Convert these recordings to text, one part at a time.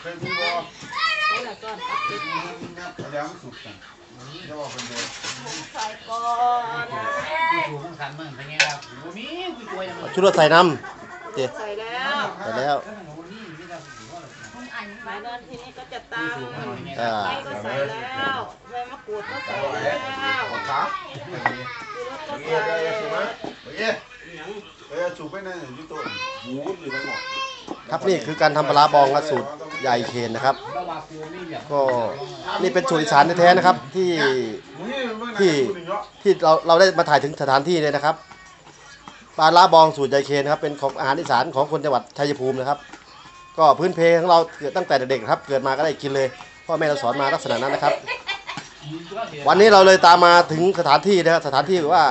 เคยมีบ่นี่แหละก้อนตับติดแล้วมันสุกจังจะบอกเป็นเดือนใส่ก่อนกูถูกมึงขันมึงเป็นไงล่ะกูมีกูตัวยังไงชุดรถใส่น้ำเจ๊ใส่แล้วใส่แล้วหมายนั้นทีนี้ก็จะตามอ่าไก่ก็ใส่แล้วใบมะกรูดก็ใส่แล้วขอครับชูรสก็เอ้ใส่ยได้ใช่ไหมเอ้ยเอ้ยสูบไปนั่นอยู่ตัวหมูอยู่ทั้งหมดครับนี่คือการทำปลาร้าบองกระสูตร ใหญ่เคนนะครับ ก็นี่เป็นสูตรอีสานแท้ๆนะครับ ที่ที่ที่เราเราได้มาถ่ายถึงสถานที่เลยนะครับปลาร้าบองสูตรใหญ่เคนนะครับ เป็นของอาหารอีสานของคนจังหวัดชัยภูมินะครับ ก็พื้นเพของเราเกิดตั้งแต่เด็กๆครับ เกิดมาก็ได้กินเลยพ่อแม่เราสอนมาลักษณะนั้นนะครับ วันนี้เราเลยตามมาถึงสถานที่นะครับสถานที่ว่า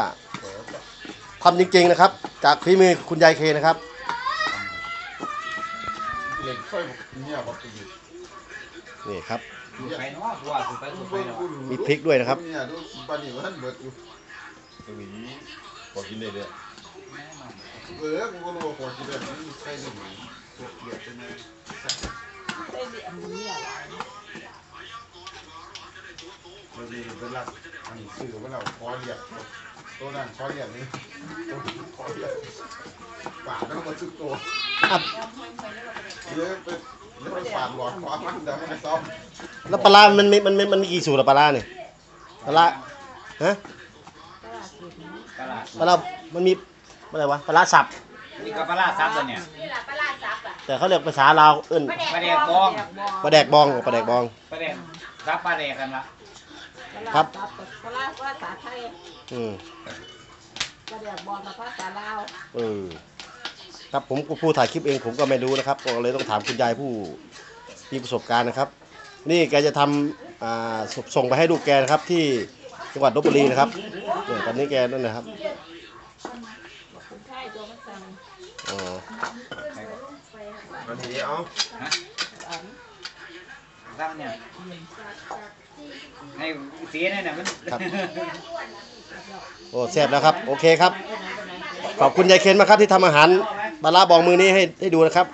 ทำจริงๆนะครับ จากฝีมือคุณยายเคนะครับ ล็กไฟเนี่ยบอกไปอยู่นี่ครับกูไปเนาะกูว่ากูไปกูไปเนาะมีพริกด้วยนะครับ เนี่ยดูปลาหนิมันเบิดอยู่ตรงนี้พอกินได้เลยเออกูก็รู้ว่าพอกินได้มันใช่หนึ่งเดือดเป็นไงใส่ดิอันนี้อะไรเราดีเป็นหลักอันนี้ซื้อมาแล้วคอเดียดตัวนั้นคอเดียดนี่ตัวนี้คอเดียดป่าต้องมาชุดตัว เยอะไปเยอะไปปาดหลอดความมันแต่ไม่ซ้อมแล้วปลาร้ามันมีมันมีมันมีกี่สูตรอะปลาร้าเนี่ยปลาร้าฮะปลาปลาร้ามันมีอะไรวะปลาร้าสับ นี่ก็ปลาซับตัวเนี่ย นี่แหละปลาร้าซับอะแต่เขาเรียกภาษาลาวเอิ้นปลาแดกบอง ปลาแดกบองปลาแดกบองปลาแดกซับปลาแดกกันละครับ ปลาร้าภาษาไทยอืมปลาแดกบอลกับภาษาลาว เออ ครับผมก็ผู้ถ่ายคลิปเองผมก็ไม่รู้นะครับก็เลยต้องถามคุณยายผู้มีประสบการณ์นะครับ นี่แกจะทำอ่าสส่งไปให้ลูกแกนะครับ ที่จังหวัดลบบุรีนะครับเนี่ยตอนนี้แกนั่นนะครับคุณไทยตัวมันสั่งอ๋อมันนี้เอาอันซับเนี่ยในสีนี่เนี่ยมันโอ้แซ่บแล้วครับ โอเคครับ ขอบคุณยายเคนมากครับที่ทำอาหาร บาร้าบองมือนี้ให้ให้ดูนะครับ